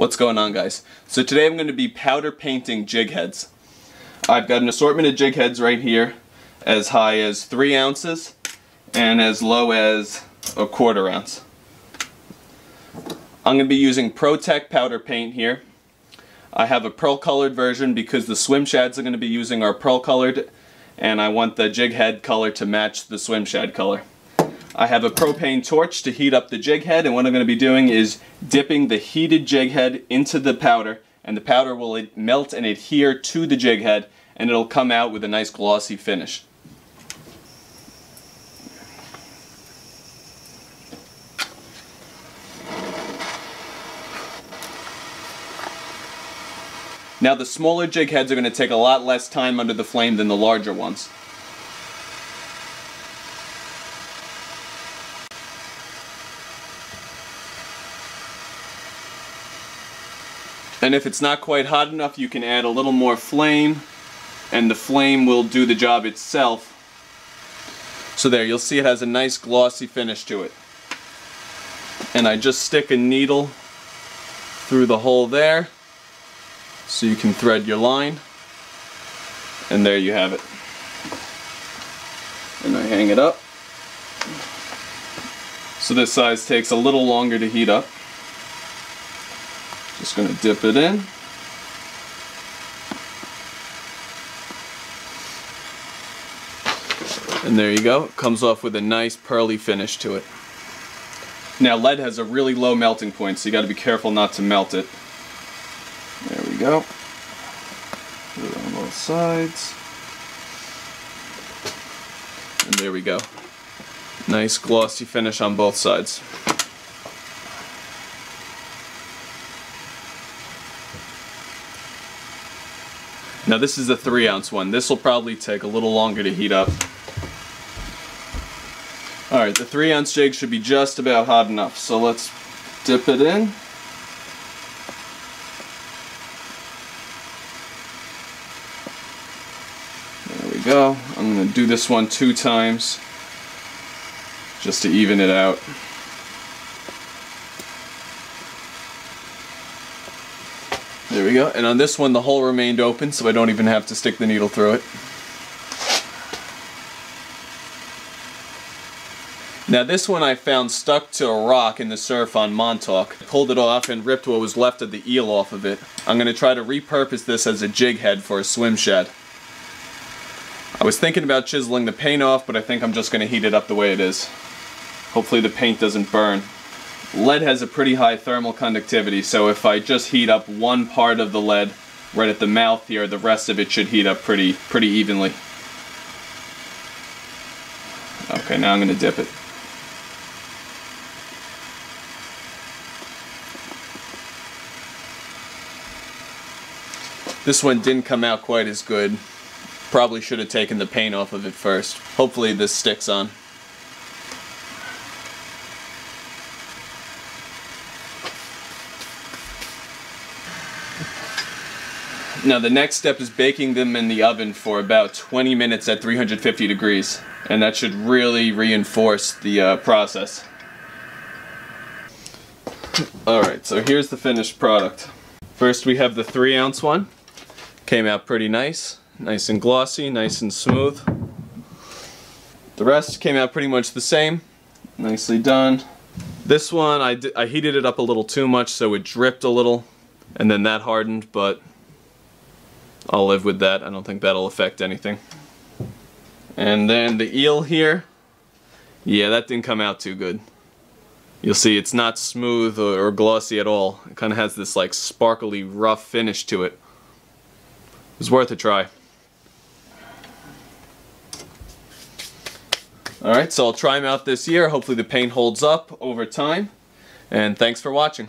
What's going on guys? So today I'm going to be powder painting jig heads. I've got an assortment of jig heads right here as high as 3 ounces and as low as a quarter ounce. I'm going to be using Pro-Tec powder paint here. I have a pearl colored version because the swim shads I'm going to be using are pearl colored and I want the jig head color to match the swim shad color. I have a propane torch to heat up the jig head and what I'm going to be doing is dipping the heated jig head into the powder and the powder will melt and adhere to the jig head and it'll come out with a nice glossy finish. Now the smaller jig heads are going to take a lot less time under the flame than the larger ones. And if it's not quite hot enough, you can add a little more flame and the flame will do the job itself. So there, you'll see it has a nice glossy finish to it. And I just stick a needle through the hole there so you can thread your line. And there you have it. And I hang it up. So this size takes a little longer to heat up. Just going to dip it in. And there you go. It comes off with a nice pearly finish to it. Now lead has a really low melting point, so you got to be careful not to melt it. There we go. Put it on both sides. And there we go. Nice glossy finish on both sides. Now this is a 3 ounce one. This will probably take a little longer to heat up. Alright, the 3 ounce jig should be just about hot enough. So let's dip it in. There we go. I'm going to do this one two times just to even it out. There we go. And on this one, the hole remained open, so I don't even have to stick the needle through it. Now this one I found stuck to a rock in the surf on Montauk. I pulled it off and ripped what was left of the eel off of it. I'm going to try to repurpose this as a jig head for a swim shad. I was thinking about chiseling the paint off, but I think I'm just going to heat it up the way it is. Hopefully the paint doesn't burn. Lead has a pretty high thermal conductivity, so if I just heat up one part of the lead right at the mouth here, the rest of it should heat up pretty, pretty evenly. Okay, now I'm going to dip it. This one didn't come out quite as good. Probably should have taken the paint off of it first. Hopefully this sticks on. Now the next step is baking them in the oven for about 20 minutes at 350 degrees and that should really reinforce the uh, process. Alright, so here's the finished product. First we have the 3 ounce one. Came out pretty nice. Nice and glossy, nice and smooth. The rest came out pretty much the same. Nicely done. This one, I, I heated it up a little too much so it dripped a little and then that hardened, but I'll live with that. I don't think that'll affect anything. And then the eel here, yeah, that didn't come out too good. You'll see it's not smooth or, or glossy at all. It kind of has this like sparkly rough finish to it. It's worth a try. Alright, so I'll try them out this year. Hopefully the paint holds up over time. And thanks for watching.